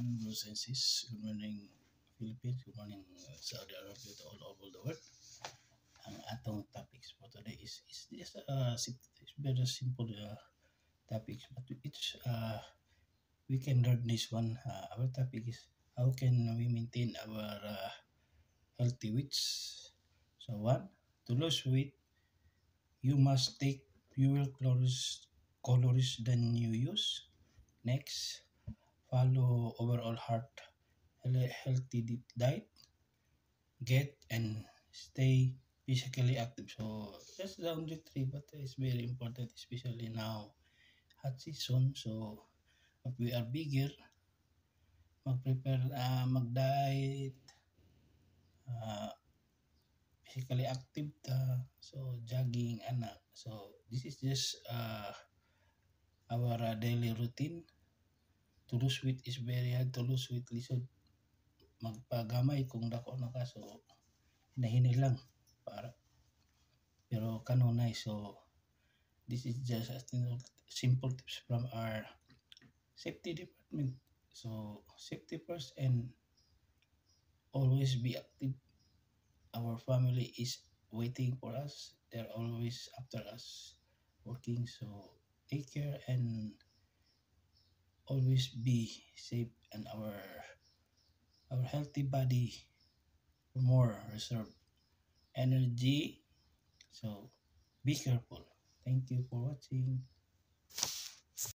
and sisters. Good morning Philippines, good morning uh, Saudi Arabia to all over the world. Ang atong topics for today is, is just uh, it's very simple uh, topics but it's uh, we can learn this one. Uh, our topic is how can we maintain our uh, healthy weights. So one, to lose weight, you must take fewer calories, calories than you use. Next, follow overall heart healthy diet. Get and stay physically active. So that's the only three, but it's very important, especially now hot season. So if we are bigger, mag-prepare, uh, mag-diet, uh, physically active ta. So jogging, ana. So this is just uh, our uh, daily routine. To lose weight is very hard. To lose weight. Lisod. Magpagamay kung dako na ka. So hinahinay lang para. Pero kanunay so this is just a simple tips from our safety department. So safety first and always be active. Our family is waiting for us. They're always after us working. So take care and always be safe and our our healthy body more reserve energy. So be careful. Thank you for watching